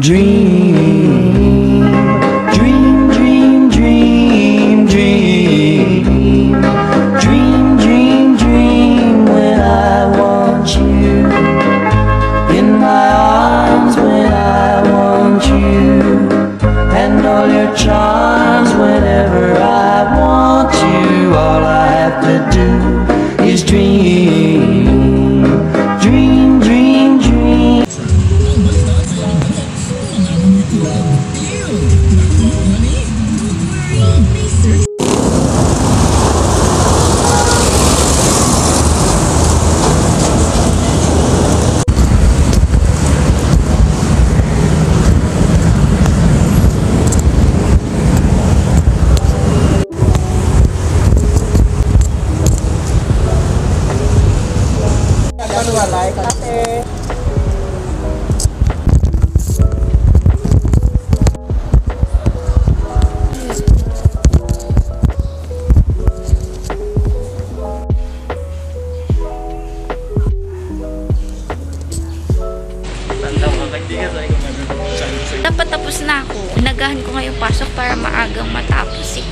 Dream, Dapat tapos na ako. Nagahan ko ngayong pasok para maagang matapos eh.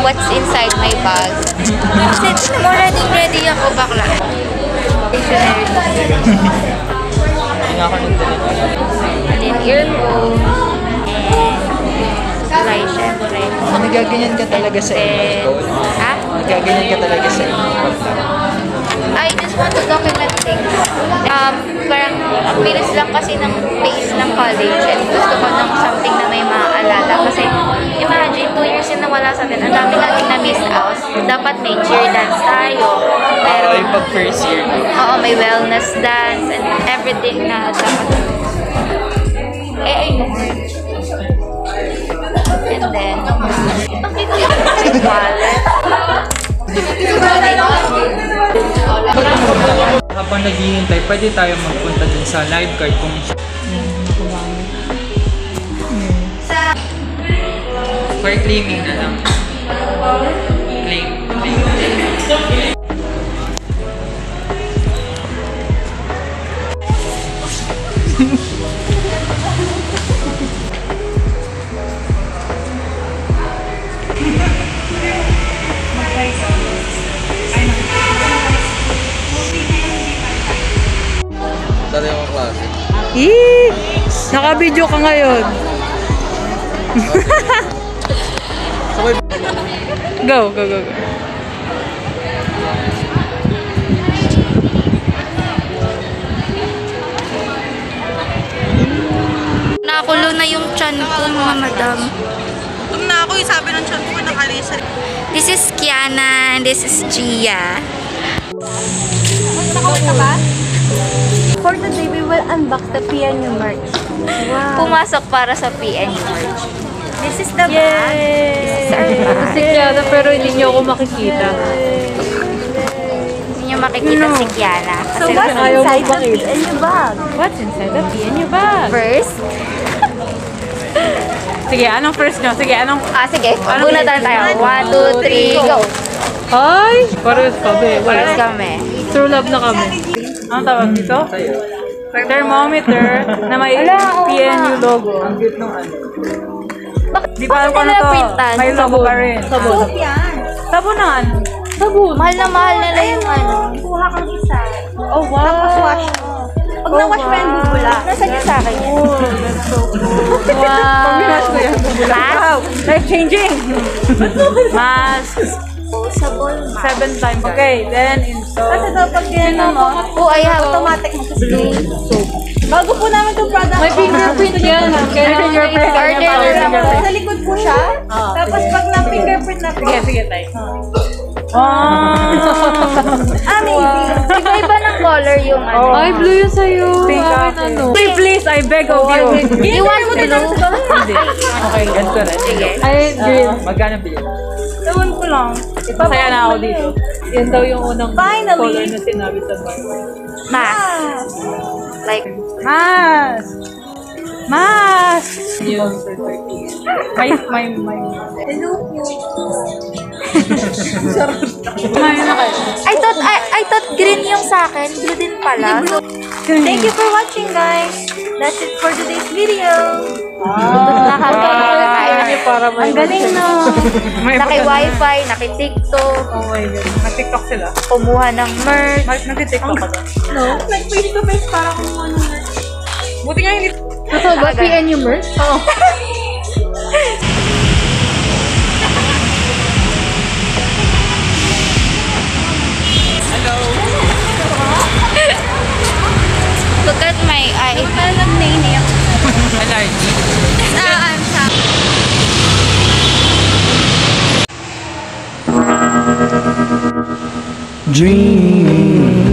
What's inside my bag? Kasi mo ready ako bakla. Stationery. And then earphone. Supply syempre. Nagaganyan ka talaga sa Then, ha? Nagaganyan ka talaga sa I just want to document things. Um, parang ang bilis lang kasi ng pace ng college and gusto ko ng something na may maaalala. Kasi imagine, two years yung nawala sa atin. Ang dami natin na miss out. Dapat may cheer dance tayo. Pero, Ay, pag first year. oo, may wellness dance and everything na dapat. Eh, ayun. And then, bakit yung wallet? Habang naghihintay, pwede tayo magpunta dun sa lifeguard kung For claiming na lang. Claim. Claim. Yee! Naka-video ka ngayon. go, go, go, go. Nakulo na yung chan ko, mga madam. Gutom na ako, yung sabi ng chan ko, nakalisa. This is Kiana and this is Gia. For today, we will unbox the PNU merch. Pumasok para sa PNU merch. This is the bag. This is our bag. Pero hindi niyo ako makikita. Hindi nyo makikita si Kiana. So, what's inside the. PNU bag? What's inside the PNU bag? first, Sige, anong first nyo? Sige, anong... ah sige, una tayo tayo. One, two, three, go! Ay! Pares kami. Paras kami. True love na kami. Anong tawag dito? Thermometer na may PNU logo. Ang cute nung ano. Di pa alam kung ano to. printan? May logo pa rin. Sabon. Yan. Sabon na ano? Mahal na mahal nila yung ano. Kuha kang isa. Oh, wow. Tapos wash mo. Pag na-wash mo yan, bubula. Nasaan niya sa akin yan? Oh, that's so cool. Wow. Pag ko yan, bubula. Wow. Life changing. Disposable mask. Seven times. Okay, then install. Kasi daw pag ginano mo, Oh, I have automatic mo sa screen. Bago po namin itong product. May fingerprint yan. Kaya fingerprint. Order lang po. Sa likod po siya. Tapos pag na-fingerprint na po. Sige, sige, tayo. Wow. Amazing. Iba-iba ng color yung ano. Oh. Ay, blue yun sa'yo. Pink ako. ano. Please, please, I beg of you. You want blue? Hindi. Okay, ganito rin. Sige. Ay, green. Magkano bilhin? Ewan ko lang. Masaya na ako dito. Yan daw yung unang Finally. color na sinabi sa bar. Mask. Like, Mas! Mas! May, may, may. Kumain na kayo. I thought, I, I thought green yung sa akin. Blue din pala. Thank you for watching, guys. That's it for today's video. Nakaka- Ang galing, no? May Naki-wifi, naki-tiktok, Oh my God. Nag-tiktok sila. kumuha ng merch. Mag- Nag-tiktok ka ba? No? Like, face to face, para kung ano. Buti nga hindi. Totoo ba? PNU merch? Oo. Dream,